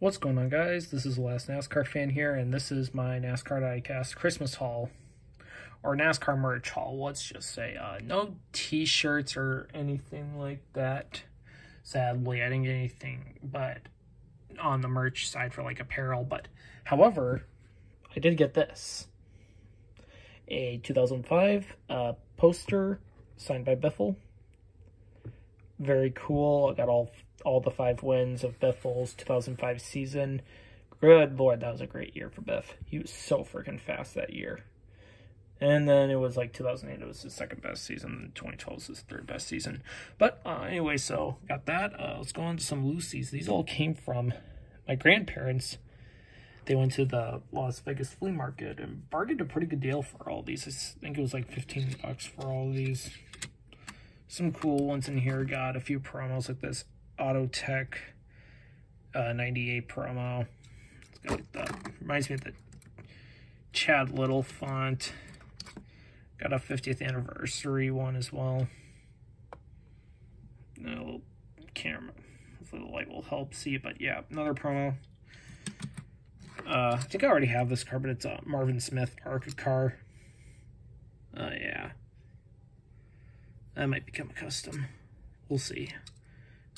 What's going on guys? This is the last NASCAR fan here and this is my NASCAR Diecast Christmas haul or NASCAR merch haul, let's just say. Uh, no t-shirts or anything like that. Sadly, I didn't get anything but on the merch side for like apparel, but however, I did get this. A 2005 uh, poster signed by Biffle. Very cool. I got all all the five wins of Biffle's 2005 season. Good lord, that was a great year for Biff. He was so freaking fast that year. And then it was like 2008, it was his second best season. 2012 was his third best season. But uh, anyway, so got that. Uh, let's go on to some Lucy's. These all came from my grandparents. They went to the Las Vegas flea market and bargained a pretty good deal for all these. I think it was like 15 bucks for all these. Some cool ones in here. Got a few promos like this Auto Tech uh, 98 promo. It's got the, reminds me of the Chad Little font. Got a 50th anniversary one as well. No camera. Hopefully the light will help see, but yeah, another promo. Uh, I think I already have this car, but it's a Marvin Smith ARCA car. Uh, yeah. That might become a custom. We'll see.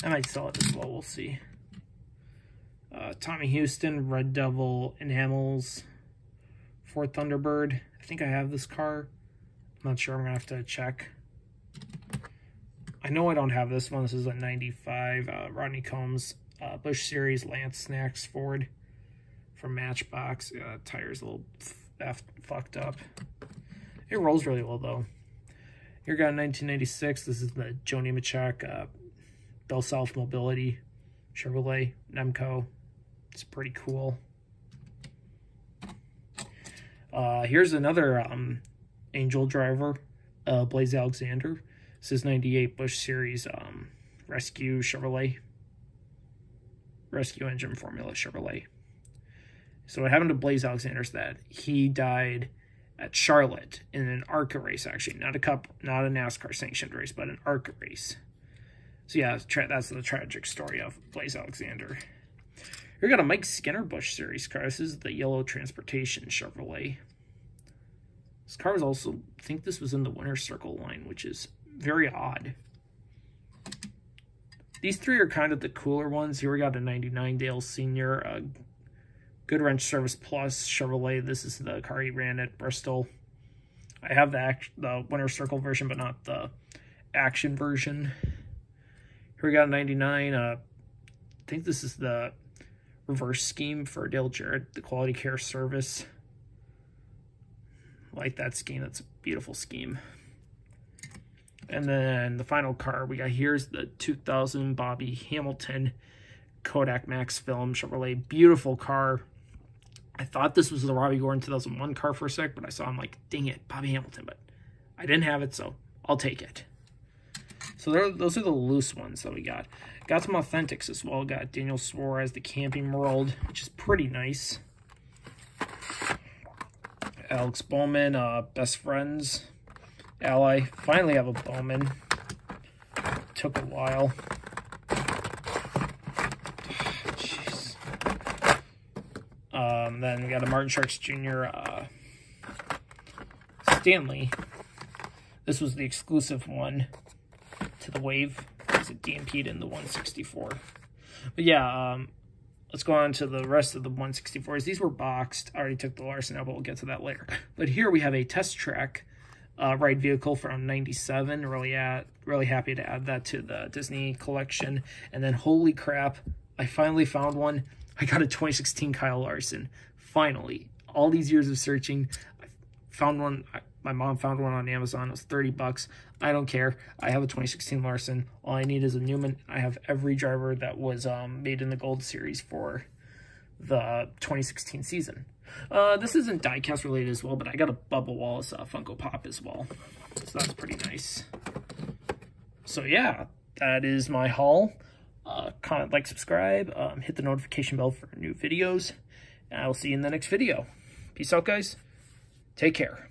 I might sell it as well. We'll see. Uh, Tommy Houston, Red Devil, Enamels, Ford Thunderbird. I think I have this car. I'm not sure. I'm going to have to check. I know I don't have this one. This is a 95 uh, Rodney Combs uh, Busch Series Lance Snacks Ford from Matchbox. Uh, tires a little f fucked up. It rolls really well, though. Here got 1996. This is the Joe Nemechek uh, Bell South Mobility, Chevrolet, Nemco. It's pretty cool. Uh, here's another um, Angel driver, uh, Blaze Alexander. This is 98 Busch Series um, Rescue Chevrolet. Rescue Engine Formula Chevrolet. So what happened to Blaze Alexander is that he died at Charlotte in an ARCA race, actually. Not a cup, not a NASCAR sanctioned race, but an ARCA race. So yeah, that's the tragic story of Blaze Alexander. We got a Mike Skinner Busch Series car. This is the yellow transportation Chevrolet. This car was also, I think this was in the Winner Circle line, which is very odd. These three are kind of the cooler ones. Here we got a 99 Dale Senior, a Goodwrench Service Plus Chevrolet. This is the car he ran at Bristol. I have the, the Winner Circle version, but not the action version. Here we got a 99. Uh, I think this is the reverse scheme for Dale Jarrett, the quality care service. like that scheme. That's a beautiful scheme. And then the final car we got here is the 2000 Bobby Hamilton Kodak Max Film Chevrolet. Beautiful car. I thought this was the Robby Gordon 2001 car for a sec, but I saw him like, dang it, Bobby Hamilton. But I didn't have it, so I'll take it. So there, those are the loose ones that we got. Got some authentics as well. Got Daniel Suarez, the Camping World, which is pretty nice. Alex Bowman, uh, Best Friends, Ally. Finally have a Bowman. Took a while. Um, then we got a Martin Sharks Jr. Uh, Stanley. This was the exclusive one to the Wave because it DMP'd in the 164. But yeah, um, let's go on to the rest of the 164s. These were boxed. I already took the Larson out, but we'll get to that later. But here we have a test track uh, ride vehicle from 97. Really, at, really happy to add that to the Disney collection. And then, holy crap, I finally found one. I got a 2016 Kyle Larson. Finally. All these years of searching, I found one. My mom found one on Amazon. It was 30 bucks. I don't care. I have a 2016 Larson. All I need is a Newman. I have every driver that was um, made in the Gold Series for the 2016 season. Uh, this isn't diecast related as well, but I got a Bubba Wallace uh, Funko Pop as well. So that's pretty nice. So yeah, that is my haul. Uh, comment, like, subscribe, um, hit the notification bell for new videos. And I will see you in the next video. Peace out, guys. Take care.